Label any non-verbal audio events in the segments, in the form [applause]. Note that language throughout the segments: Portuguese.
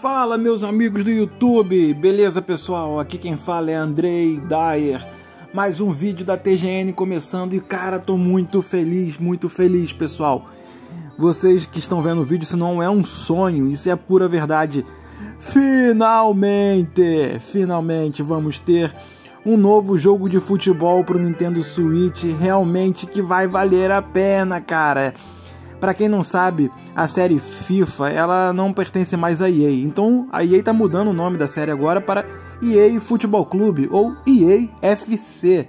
Fala, meus amigos do YouTube, beleza, pessoal? Aqui quem fala é Andrei Dyer. Mais um vídeo da TGN começando e, cara, tô muito feliz, muito feliz, pessoal. Vocês que estão vendo o vídeo, isso não é um sonho, isso é pura verdade. Finalmente, finalmente vamos ter um novo jogo de futebol pro Nintendo Switch, realmente que vai valer a pena, cara. Para quem não sabe, a série FIFA ela não pertence mais à EA. Então a EA está mudando o nome da série agora para EA Futebol Clube ou EA FC.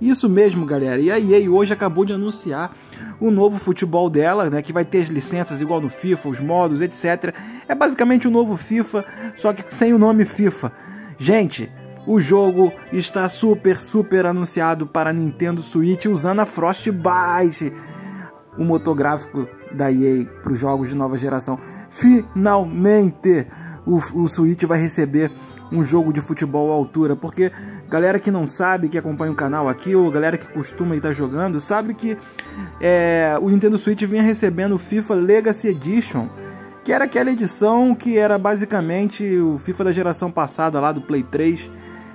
Isso mesmo, galera. E a EA hoje acabou de anunciar o novo futebol dela, né, que vai ter as licenças igual no FIFA, os modos, etc. É basicamente o um novo FIFA, só que sem o nome FIFA. Gente, o jogo está super, super anunciado para Nintendo Switch usando a Frostbite o motor gráfico da EA para os jogos de nova geração. Finalmente o, o Switch vai receber um jogo de futebol à altura, porque galera que não sabe, que acompanha o canal aqui, ou galera que costuma estar jogando, sabe que é, o Nintendo Switch vinha recebendo o FIFA Legacy Edition, que era aquela edição que era basicamente o FIFA da geração passada lá do Play 3,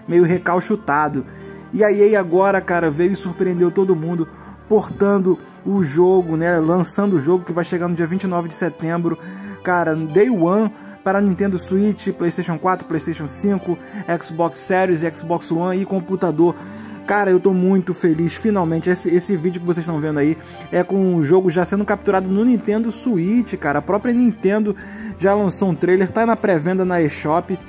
meio recalchutado. E a EA agora, cara, veio e surpreendeu todo mundo portando o jogo, né? Lançando o jogo que vai chegar no dia 29 de setembro. Cara, Day One para Nintendo Switch, PlayStation 4, PlayStation 5, Xbox Series, Xbox One e computador. Cara, eu tô muito feliz, finalmente. Esse, esse vídeo que vocês estão vendo aí é com o jogo já sendo capturado no Nintendo Switch, cara. A própria Nintendo já lançou um trailer, tá na pré-venda na eShop.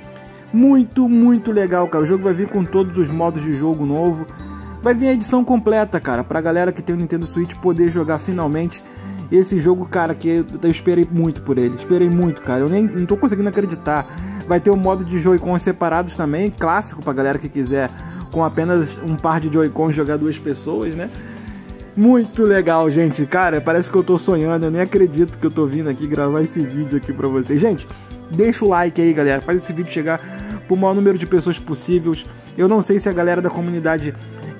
Muito, muito legal, cara. O jogo vai vir com todos os modos de jogo novo. Vai vir a edição completa, cara, pra galera que tem o Nintendo Switch poder jogar finalmente esse jogo, cara, que eu esperei muito por ele. Esperei muito, cara. Eu nem não tô conseguindo acreditar. Vai ter o modo de Joy-Con separados também, clássico pra galera que quiser com apenas um par de Joy-Con jogar duas pessoas, né? Muito legal, gente. Cara, parece que eu tô sonhando. Eu nem acredito que eu tô vindo aqui gravar esse vídeo aqui pra vocês. Gente, deixa o like aí, galera. Faz esse vídeo chegar pro maior número de pessoas possíveis. Eu não sei se a galera da comunidade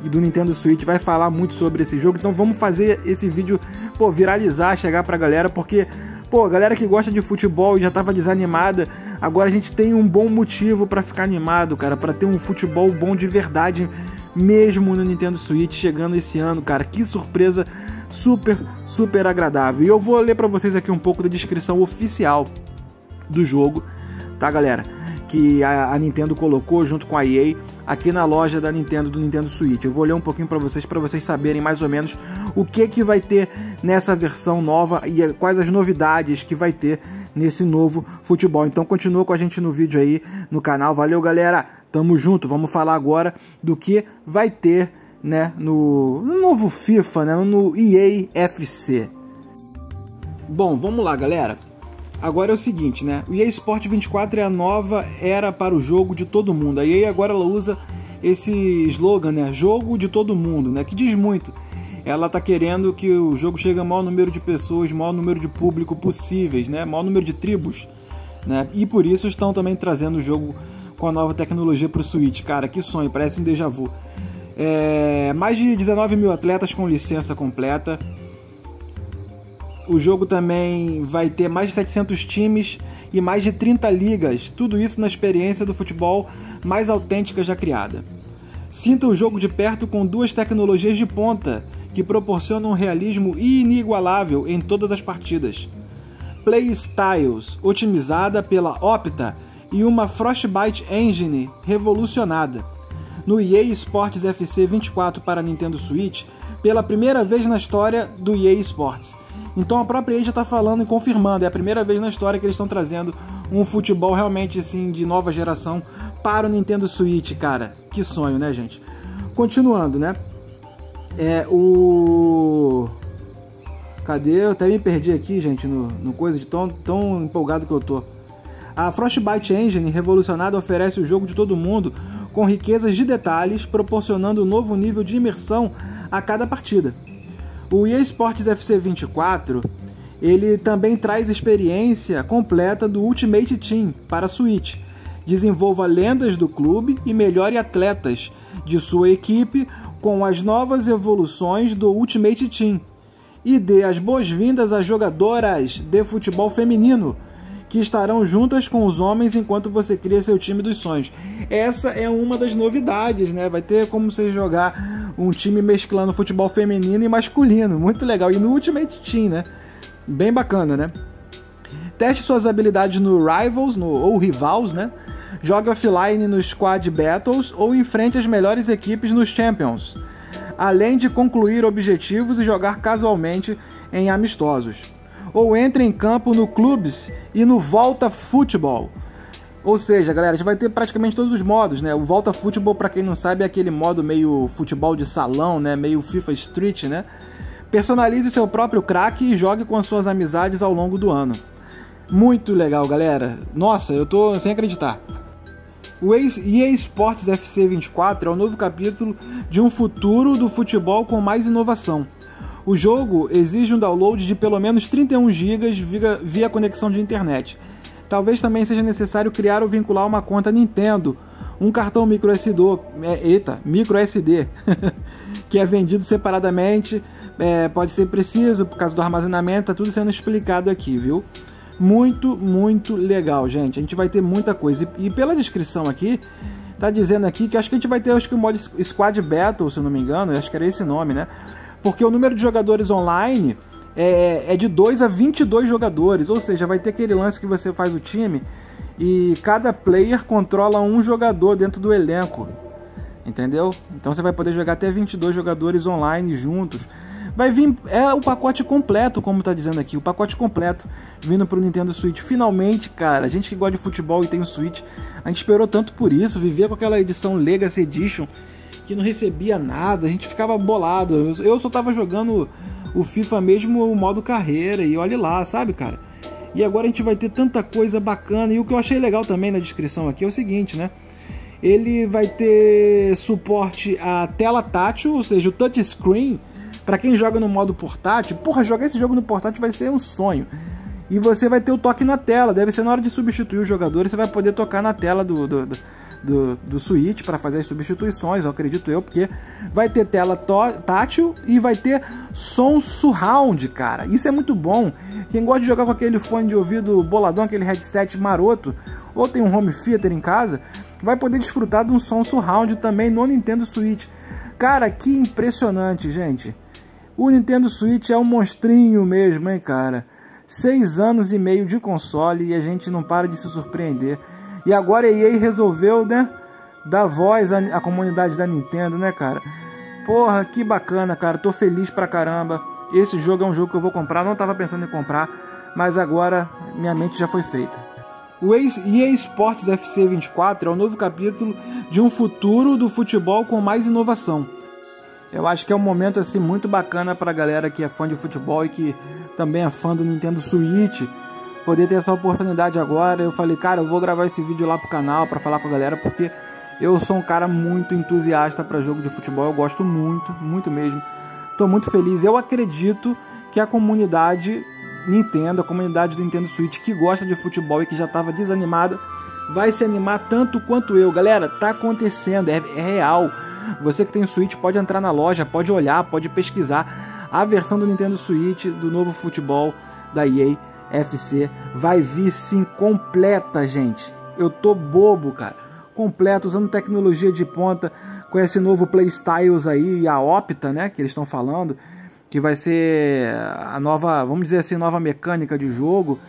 do Nintendo Switch vai falar muito sobre esse jogo, então vamos fazer esse vídeo, pô, viralizar, chegar pra galera, porque, pô, galera que gosta de futebol e já tava desanimada, agora a gente tem um bom motivo para ficar animado, cara, para ter um futebol bom de verdade mesmo no Nintendo Switch chegando esse ano, cara. Que surpresa super, super agradável. E eu vou ler para vocês aqui um pouco da descrição oficial do jogo, tá, galera? Que a, a Nintendo colocou junto com a EA aqui na loja da Nintendo do Nintendo Switch. Eu vou ler um pouquinho para vocês para vocês saberem mais ou menos o que que vai ter nessa versão nova e quais as novidades que vai ter nesse novo futebol. Então continua com a gente no vídeo aí no canal. Valeu, galera. Tamo junto. Vamos falar agora do que vai ter, né, no, no novo FIFA, né, no EA FC. Bom, vamos lá, galera. Agora é o seguinte, né? O EA Sport 24 é a nova era para o jogo de todo mundo. A EA agora ela usa esse slogan, né? Jogo de todo mundo, né? Que diz muito. Ela tá querendo que o jogo chegue ao maior número de pessoas, maior número de público possíveis, né? Maior número de tribos, né? E por isso estão também trazendo o jogo com a nova tecnologia para o Switch. Cara, que sonho, parece um déjà vu. É... mais de 19 mil atletas com licença completa o jogo também vai ter mais de 700 times e mais de 30 ligas, tudo isso na experiência do futebol mais autêntica já criada. Sinta o jogo de perto com duas tecnologias de ponta que proporcionam um realismo inigualável em todas as partidas. Play Styles, otimizada pela Opta, e uma Frostbite Engine revolucionada. No EA Sports FC 24 para Nintendo Switch, pela primeira vez na história do EA Sports então a própria EA já está falando e confirmando, é a primeira vez na história que eles estão trazendo um futebol realmente assim de nova geração para o Nintendo Switch, cara. Que sonho, né, gente? Continuando, né? É o Cadê? Eu até me perdi aqui, gente, no, no coisa de tão, tão empolgado que eu tô. A Frostbite Engine revolucionada oferece o jogo de todo mundo com riquezas de detalhes, proporcionando um novo nível de imersão a cada partida. O EA Sports FC 24 ele também traz experiência completa do Ultimate Team para a Switch. Desenvolva lendas do clube e melhore atletas de sua equipe com as novas evoluções do Ultimate Team. E dê as boas-vindas às jogadoras de futebol feminino, que estarão juntas com os homens enquanto você cria seu time dos sonhos. Essa é uma das novidades, né? Vai ter como você jogar um time mesclando futebol feminino e masculino, muito legal. E no Ultimate Team, né? Bem bacana, né? Teste suas habilidades no Rivals, no, ou Rivals, né? Jogue offline no Squad Battles ou enfrente as melhores equipes nos Champions, além de concluir objetivos e jogar casualmente em amistosos ou entre em campo no clubes e no Volta Futebol. Ou seja, galera, a gente vai ter praticamente todos os modos, né? O Volta Futebol, para quem não sabe, é aquele modo meio futebol de salão, né? Meio FIFA Street, né? Personalize seu próprio craque e jogue com as suas amizades ao longo do ano. Muito legal, galera. Nossa, eu tô sem acreditar. O EA Sports FC 24 é o novo capítulo de um futuro do futebol com mais inovação. O jogo exige um download de pelo menos 31 GB via, via conexão de internet. Talvez também seja necessário criar ou vincular uma conta Nintendo, um cartão micro SD, é, eita, micro SD, [laughs] que é vendido separadamente. É, pode ser preciso por causa do armazenamento, tá tudo sendo explicado aqui, viu? Muito, muito legal, gente. A gente vai ter muita coisa. E, e pela descrição aqui, tá dizendo aqui que acho que a gente vai ter acho que o modo Squad Battle, se eu não me engano, acho que era esse nome, né? Porque o número de jogadores online é, é de 2 a 22 jogadores, ou seja, vai ter aquele lance que você faz o time e cada player controla um jogador dentro do elenco. Entendeu? Então você vai poder jogar até 22 jogadores online juntos. Vai vir é o pacote completo, como tá dizendo aqui, o pacote completo vindo pro Nintendo Switch. Finalmente, cara, a gente que gosta de futebol e tem o Switch, a gente esperou tanto por isso, vivia com aquela edição Legacy Edition que não recebia nada, a gente ficava bolado. Eu só tava jogando o FIFA mesmo o modo carreira e olhe lá, sabe, cara? E agora a gente vai ter tanta coisa bacana. E o que eu achei legal também na descrição aqui é o seguinte, né? Ele vai ter suporte a tela tátil, ou seja, o touchscreen. Para quem joga no modo portátil, porra, jogar esse jogo no portátil vai ser um sonho. E você vai ter o toque na tela, deve ser na hora de substituir os jogadores, você vai poder tocar na tela do, do, do do, do Switch para fazer as substituições, eu acredito eu, porque vai ter tela tátil e vai ter som surround, cara. Isso é muito bom. Quem gosta de jogar com aquele fone de ouvido boladão, aquele headset maroto, ou tem um home theater em casa, vai poder desfrutar de um som surround também no Nintendo Switch. Cara, que impressionante, gente. O Nintendo Switch é um monstrinho mesmo, hein, cara. Seis anos e meio de console e a gente não para de se surpreender. E agora a EA resolveu, né? Dar voz à, à comunidade da Nintendo, né, cara? Porra, que bacana, cara. Tô feliz pra caramba. Esse jogo é um jogo que eu vou comprar. Não tava pensando em comprar, mas agora minha mente já foi feita. O EA Sports FC 24 é o novo capítulo de um futuro do futebol com mais inovação. Eu acho que é um momento assim muito bacana para a galera que é fã de futebol e que também é fã do Nintendo Switch poder ter essa oportunidade agora. Eu falei, cara, eu vou gravar esse vídeo lá pro canal para falar com a galera, porque eu sou um cara muito entusiasta para jogo de futebol, eu gosto muito, muito mesmo. Tô muito feliz. Eu acredito que a comunidade Nintendo, a comunidade do Nintendo Switch que gosta de futebol e que já estava desanimada, vai se animar tanto quanto eu. Galera, tá acontecendo, é, é real. Você que tem Switch pode entrar na loja, pode olhar, pode pesquisar a versão do Nintendo Switch do novo futebol da EA FC vai vir sim completa, gente. Eu tô bobo, cara. Completa, usando tecnologia de ponta, com esse novo Playstyles aí e a Opta, né, que eles estão falando, que vai ser a nova, vamos dizer assim, nova mecânica de jogo.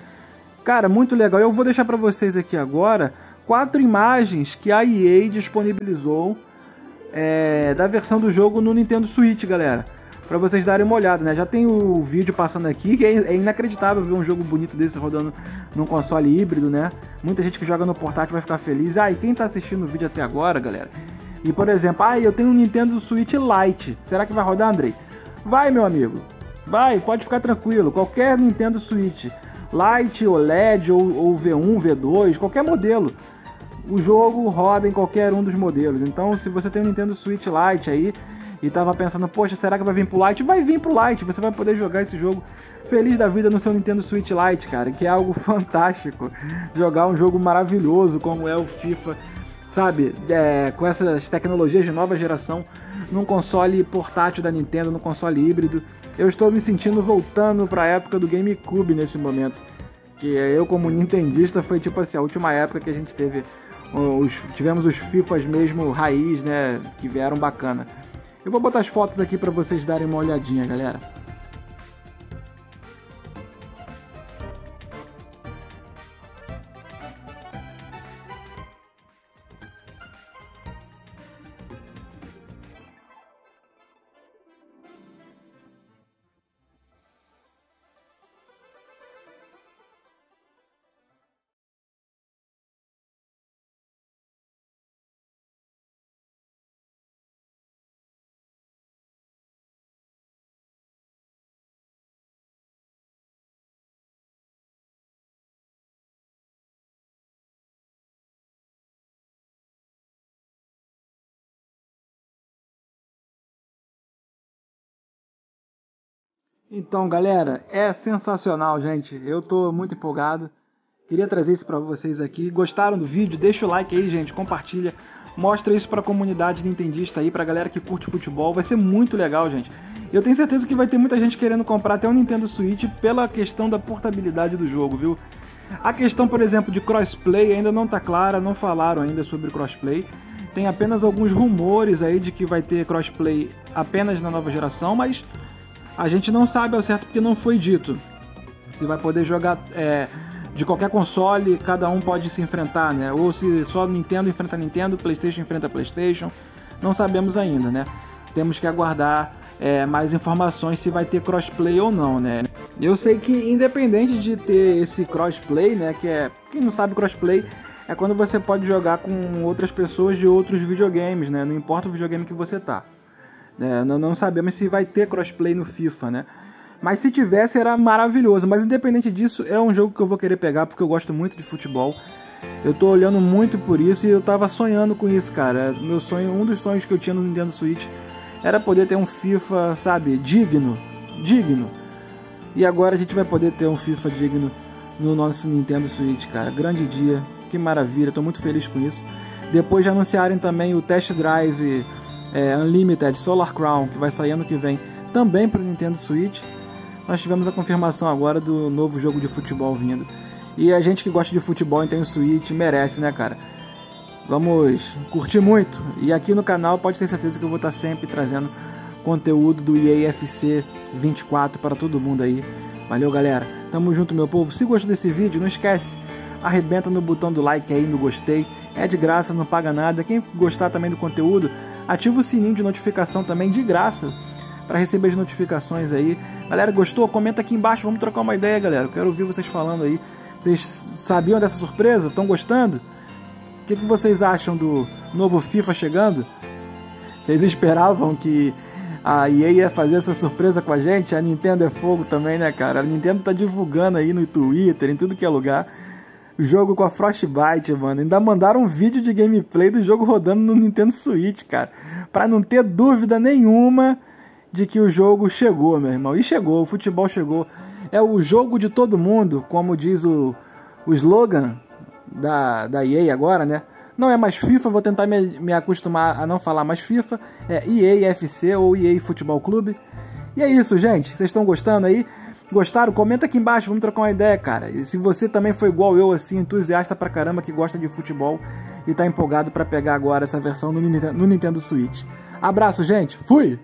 Cara, muito legal. Eu vou deixar para vocês aqui agora quatro imagens que a EA disponibilizou é, da versão do jogo no Nintendo Switch, galera para vocês darem uma olhada, né? Já tem o vídeo passando aqui, que é, é inacreditável ver um jogo bonito desse rodando num console híbrido, né? Muita gente que joga no portátil vai ficar feliz. Ah, e quem tá assistindo o vídeo até agora, galera? E por exemplo, ah, eu tenho um Nintendo Switch Lite. Será que vai rodar, Andrei? Vai, meu amigo. Vai, pode ficar tranquilo. Qualquer Nintendo Switch Lite, OLED ou, ou V1, V2, qualquer modelo. O jogo roda em qualquer um dos modelos. Então, se você tem um Nintendo Switch Lite aí, e tava pensando, poxa, será que vai vir pro Lite? Vai vir pro Lite, você vai poder jogar esse jogo feliz da vida no seu Nintendo Switch Lite, cara, que é algo [laughs] fantástico. Jogar um jogo maravilhoso como é o FIFA, sabe? É, com essas tecnologias de nova geração, num console portátil da Nintendo, num console híbrido. Eu estou me sentindo voltando para a época do GameCube nesse momento. Que eu, como nintendista, foi tipo assim, a última época que a gente teve. Os, tivemos os FIFAs mesmo raiz, né? Que vieram bacana. Eu vou botar as fotos aqui para vocês darem uma olhadinha, galera. Então, galera, é sensacional, gente. Eu tô muito empolgado. Queria trazer isso para vocês aqui. Gostaram do vídeo? Deixa o like aí, gente. Compartilha. Mostra isso para a comunidade nintendista aí, pra galera que curte futebol. Vai ser muito legal, gente. Eu tenho certeza que vai ter muita gente querendo comprar até o Nintendo Switch pela questão da portabilidade do jogo, viu? A questão, por exemplo, de crossplay ainda não tá clara, não falaram ainda sobre crossplay. Tem apenas alguns rumores aí de que vai ter crossplay apenas na nova geração, mas a gente não sabe ao certo porque não foi dito. Se vai poder jogar é, de qualquer console, cada um pode se enfrentar, né? Ou se só Nintendo enfrenta Nintendo, PlayStation enfrenta PlayStation. Não sabemos ainda, né? Temos que aguardar é, mais informações se vai ter crossplay ou não, né? Eu sei que independente de ter esse crossplay, né? Que é quem não sabe crossplay é quando você pode jogar com outras pessoas de outros videogames, né? Não importa o videogame que você tá. É, não, não sabemos se vai ter crossplay no FIFA, né? Mas se tivesse era maravilhoso. Mas independente disso, é um jogo que eu vou querer pegar porque eu gosto muito de futebol. Eu tô olhando muito por isso e eu tava sonhando com isso, cara. Meu sonho, um dos sonhos que eu tinha no Nintendo Switch era poder ter um FIFA, sabe, digno, digno. E agora a gente vai poder ter um FIFA digno no nosso Nintendo Switch, cara. Grande dia, que maravilha, tô muito feliz com isso. Depois de anunciarem também o Test Drive é, Unlimited Solar Crown, que vai sair ano que vem, também para Nintendo Switch. Nós tivemos a confirmação agora do novo jogo de futebol vindo. E a gente que gosta de futebol e tem o Switch merece, né, cara? Vamos curtir muito. E aqui no canal pode ter certeza que eu vou estar sempre trazendo conteúdo do EAFC 24 para todo mundo aí. Valeu, galera. Tamo junto, meu povo. Se gostou desse vídeo, não esquece, arrebenta no botão do like aí, no gostei. É de graça, não paga nada. Quem gostar também do conteúdo, Ativa o sininho de notificação também de graça para receber as notificações aí. Galera, gostou? Comenta aqui embaixo, vamos trocar uma ideia, galera. Eu quero ouvir vocês falando aí. Vocês sabiam dessa surpresa? Estão gostando? O que, que vocês acham do novo FIFA chegando? Vocês esperavam que a EA ia fazer essa surpresa com a gente? A Nintendo é fogo também, né, cara? A Nintendo tá divulgando aí no Twitter, em tudo que é lugar jogo com a Frostbite, mano. Ainda mandaram um vídeo de gameplay do jogo rodando no Nintendo Switch, cara. Pra não ter dúvida nenhuma de que o jogo chegou, meu irmão. E chegou, o futebol chegou. É o jogo de todo mundo, como diz o, o slogan da, da EA agora, né? Não é mais FIFA, vou tentar me, me acostumar a não falar mais FIFA. É EA FC ou EA Futebol Clube. E é isso, gente. Vocês estão gostando aí? Gostaram? Comenta aqui embaixo, vamos trocar uma ideia, cara. E se você também foi igual eu, assim, entusiasta pra caramba, que gosta de futebol e tá empolgado para pegar agora essa versão no Nintendo, no Nintendo Switch. Abraço, gente. Fui!